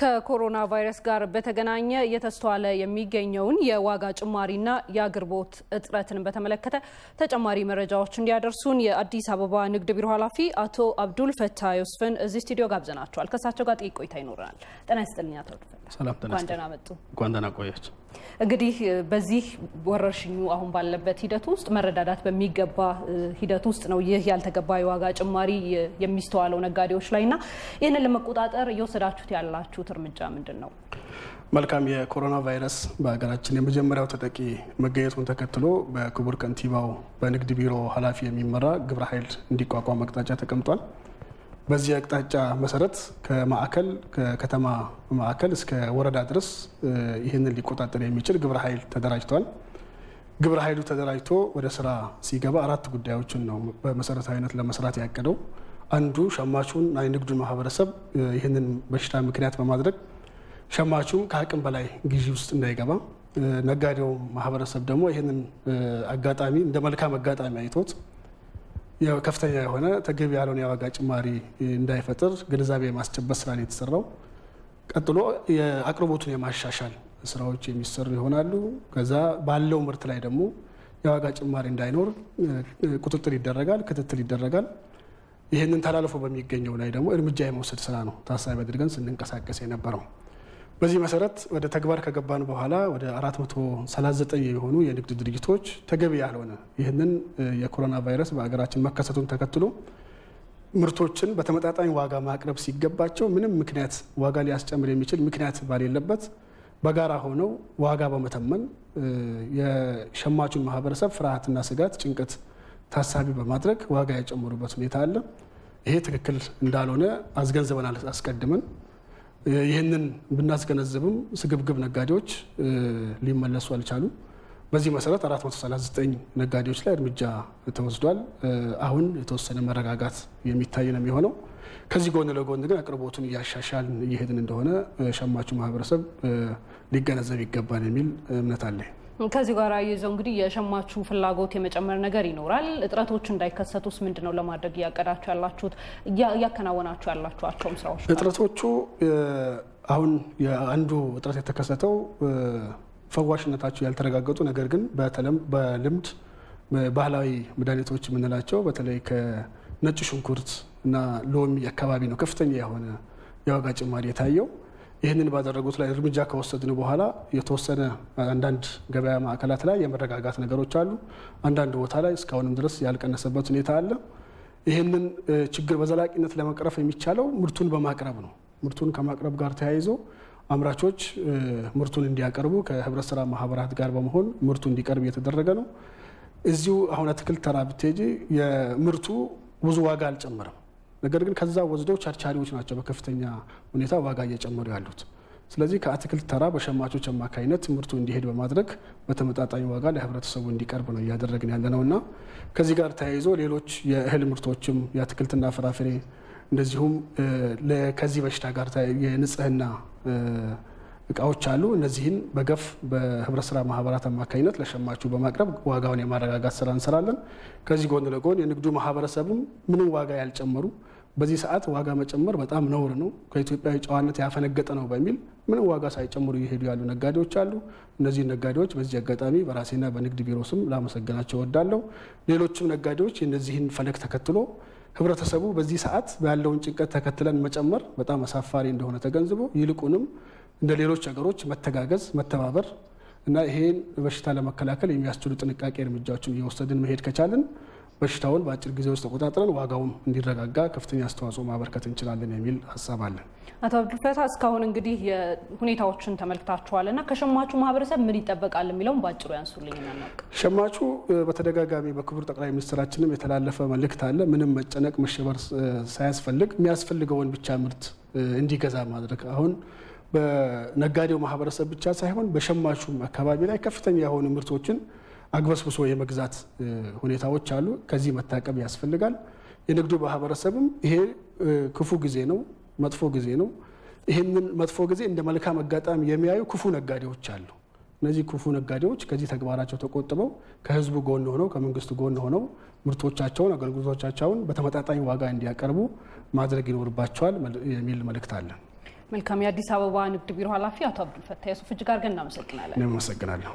ከኮሮና ቫይረስ ጋር በተገናኘ እየተስተዋለ የሚገኘውን የዋጋ ጭማሪና የአቅርቦት እጥረትን በተመለከተ ተጨማሪ መረጃዎች እንዲያደርሱን የአዲስ አበባ ንግድ ቢሮ ኃላፊ አቶ አብዱል ፈታ ዮስፍን እዚህ ስቱዲዮ ጋብዘናቸዋል። ከእሳቸው ጋር ጥቂት ቆይታ ይኖረናል። ጤና ይስጥልኝ አቶ አብዱል ፈታ። ሰላም ጤና እንኳን ደህና መጡ። እንኳን ደህና ቆያችሁ። እንግዲህ በዚህ ወረርሽኙ አሁን ባለበት ሂደት ውስጥ መረዳዳት በሚገባ ሂደት ውስጥ ነው ይህ ያልተገባ የዋጋ ጭማሪ የሚስተዋለው ነጋዴዎች ላይ እና ይህንን ለመቆጣጠር እየወሰዳችሁት ያላችሁት እርምጃ ምንድን ነው? መልካም። የኮሮና ቫይረስ በሀገራችን የመጀመሪያው ተጠቂ መገኘቱን ተከትሎ በክቡር ከንቲባው በንግድ ቢሮ ኃላፊ የሚመራ ግብረ ኃይል እንዲቋቋም አቅጣጫ ተቀምጧል። በዚህ አቅጣጫ መሰረት ከማዕከል ከከተማ ማዕከል እስከ ወረዳ ድረስ ይህንን ሊቆጣጠር የሚችል ግብረ ኃይል ተደራጅቷል። ግብረ ኃይሉ ተደራጅቶ ወደ ስራ ሲገባ አራት ጉዳዮችን ነው በመሰረታዊነት ለመስራት ያቀደው። አንዱ ሸማቹን እና የንግዱን ማህበረሰብ ይህንን በሽታ ምክንያት በማድረግ ሸማቹ ከአቅም በላይ ግዢ ውስጥ እንዳይገባ፣ ነጋዴው ማህበረሰብ ደግሞ ይህንን አጋጣሚ እንደ መልካም አጋጣሚ አይቶት ከፍተኛ የሆነ ተገቢ ያልሆነ የዋጋ ጭማሪ እንዳይፈጥር ግንዛቤ የማስጨበጥ ስራ ነው የተሰራው። ቀጥሎ የአቅርቦቱን የማሻሻል ስራዎች የሚሰሩ ይሆናሉ። ከዛ ባለው ምርት ላይ ደግሞ የዋጋ ጭማሪ እንዳይኖር ቁጥጥር ይደረጋል፣ ክትትል ይደረጋል። ይህንን ተላልፎ በሚገኘው ላይ ደግሞ እርምጃ የመውሰድ ስራ ነው ታሳቢ አድርገን ስንንቀሳቀስ የነበረው። በዚህ መሰረት ወደ ተግባር ከገባን በኋላ ወደ 439 የሆኑ የንግድ ድርጅቶች ተገቢ ያልሆነ ይህንን የኮሮና ቫይረስ በሀገራችን መከሰቱን ተከትሎ ምርቶችን በተመጣጣኝ ዋጋ ማቅረብ ሲገባቸው ምንም ምክንያት ዋጋ ሊያስጨምር የሚችል ምክንያት ባሌለበት በጋራ ሆነው ዋጋ በመተመን የሸማቹን ማህበረሰብ ፍርሃትና ስጋት፣ ጭንቀት ታሳቢ በማድረግ ዋጋ ያጨመሩበት ሁኔታ አለ። ይሄ ትክክል እንዳልሆነ አስገንዝበናል አስቀድመን ይህንን ብናስገነዝብም ስግብግብ ነጋዴዎች ሊመለሱ አልቻሉም። በዚህ መሰረት 439 ነጋዴዎች ላይ እርምጃ ተወስዷል። አሁን የተወሰነ መረጋጋት የሚታይ ነው የሚሆነው። ከዚህ ጎን ለጎን ግን አቅርቦቱን እያሻሻልን እየሄድን እንደሆነ ሸማቹ ማህበረሰብ ሊገነዘብ ይገባል የሚል እምነት አለ። ከዚህ ጋር አያይዘው እንግዲህ የሸማቹ ፍላጎት የመጨመር ነገር ይኖራል። እጥረቶች እንዳይከሰቱስ ምንድን ነው ለማድረግ እያቀዳችሁ ያላችሁት እያከናወናችሁ ያላችኋቸውም ስራዎች? እጥረቶቹ አሁን አንዱ እጥረት የተከሰተው ፈዋሽነታቸው ያልተረጋገጡ ነገር ግን በልምድ ባህላዊ መድኃኒቶች የምንላቸው በተለይ ከነጭ ሽንኩርት እና ሎሚ አካባቢ ነው ከፍተኛ የሆነ የዋጋ ጭማሪ የታየው። ይህንን ባደረጉት ላይ እርምጃ ከወሰድን በኋላ የተወሰነ አንዳንድ ገበያ ማዕከላት ላይ የመረጋጋት ነገሮች አሉ። አንዳንድ ቦታ ላይ እስካሁንም ድረስ ያልቀነሰበት ሁኔታ አለ። ይህንን ችግር በዘላቂነት ለመቅረፍ የሚቻለው ምርቱን በማቅረብ ነው። ምርቱን ከማቅረብ ጋር ተያይዞ አምራቾች ምርቱን እንዲያቀርቡ ከህብረት ስራ ማህበራት ጋር በመሆን ምርቱ እንዲቀርብ እየተደረገ ነው። እዚሁ አሁን አትክልት ተራ ብትሄጂ የምርቱ ብዙ ዋጋ አልጨመረም። ነገር ግን ከዛ ወስደው ቸርቻሪዎች ናቸው በከፍተኛ ሁኔታ ዋጋ እየጨመሩ ያሉት። ስለዚህ ከአትክልት ተራ በሸማቾች አማካኝነት ምርቱ እንዲሄድ በማድረግ በተመጣጣኝ ዋጋ ለህብረተሰቡ እንዲቀርብ ነው እያደረግን ያለ ነው እና ከዚህ ጋር ተያይዞ ሌሎች የእህል ምርቶችም የአትክልትና ፍራፍሬ እንደዚሁም ከዚህ በሽታ ጋር የንጽህና እቃዎች አሉ። እነዚህን በገፍ በህብረት ስራ ማህበራት አማካኝነት ለሸማቹ በማቅረብ ዋጋውን የማረጋጋት ስራ እንሰራለን። ከዚህ ጎን ለጎን የንግዱ ማህበረሰብም ምንም ዋጋ ያልጨመሩ በዚህ ሰዓት ዋጋ መጨመር በጣም ነውር ነው፣ ከኢትዮጵያዊ ጨዋነት ያፈነገጠ ነው በሚል ምንም ዋጋ ሳይጨምሩ እየሄዱ ያሉ ነጋዴዎች አሉ። እነዚህ ነጋዴዎች በዚህ አጋጣሚ በራሴና በንግድ ቢሮ ስም ላመሰግናቸው እወዳለሁ። ሌሎችም ነጋዴዎች የነዚህን ፈለግ ተከትሎ ህብረተሰቡ በዚህ ሰዓት ያለውን ጭንቀት ተከትለን መጨመር በጣም አሳፋሪ እንደሆነ ተገንዝቦ ይልቁንም እንደ ሌሎች ሀገሮች መተጋገዝ፣ መተባበር እና ይሄን በሽታ ለመከላከል የሚያስችሉ ጥንቃቄ እርምጃዎችን እየወሰድን መሄድ ከቻልን በሽታውን በአጭር ጊዜ ውስጥ ተቆጣጥረን ዋጋውን እንዲረጋጋ ከፍተኛ አስተዋጽኦ ማበርከት እንችላለን የሚል ሀሳብ አለን። አቶ አብዱልፈታ እስካሁን እንግዲህ ሁኔታዎችን ተመልክታችኋል እና ከሸማቹ ማህበረሰብ ምን ይጠበቃል የሚለውን በአጭሩ ያንሱልኝ። እናናውቅ ሸማቹ በተደጋጋሚ በክቡር ጠቅላይ ሚኒስትራችንም የተላለፈ መልእክት አለ። ምንም መጨነቅ መሸበር ሳያስፈልግ የሚያስፈልገውን ብቻ ምርት እንዲገዛ ማድረግ አሁን በነጋዴው ማህበረሰብ ብቻ ሳይሆን በሸማቹም አካባቢ ላይ ከፍተኛ የሆኑ ምርቶችን አግበስብሶ የመግዛት ሁኔታዎች አሉ። ከዚህ መታቀብ ያስፈልጋል። የንግዱ ማህበረሰብም ይሄ ክፉ ጊዜ ነው፣ መጥፎ ጊዜ ነው። ይህንን መጥፎ ጊዜ እንደ መልካም አጋጣሚ የሚያዩ ክፉ ነጋዴዎች አሉ። እነዚህ ክፉ ነጋዴዎች ከዚህ ተግባራቸው ተቆጥበው ከህዝቡ ጎን ሆነው ከመንግስቱ ጎን ሆነው ምርቶቻቸውን፣ አገልግሎቶቻቸውን በተመጣጣኝ ዋጋ እንዲያቀርቡ ማድረግ ይኖርባቸዋል የሚል መልእክት አለን። መልካም። የአዲስ አበባ ንግድ ቢሮ ኃላፊ አቶ አብዱልፈታ የሱፍ እጅግ አድርገን እናመሰግናለን። እኔም አመሰግናለሁ።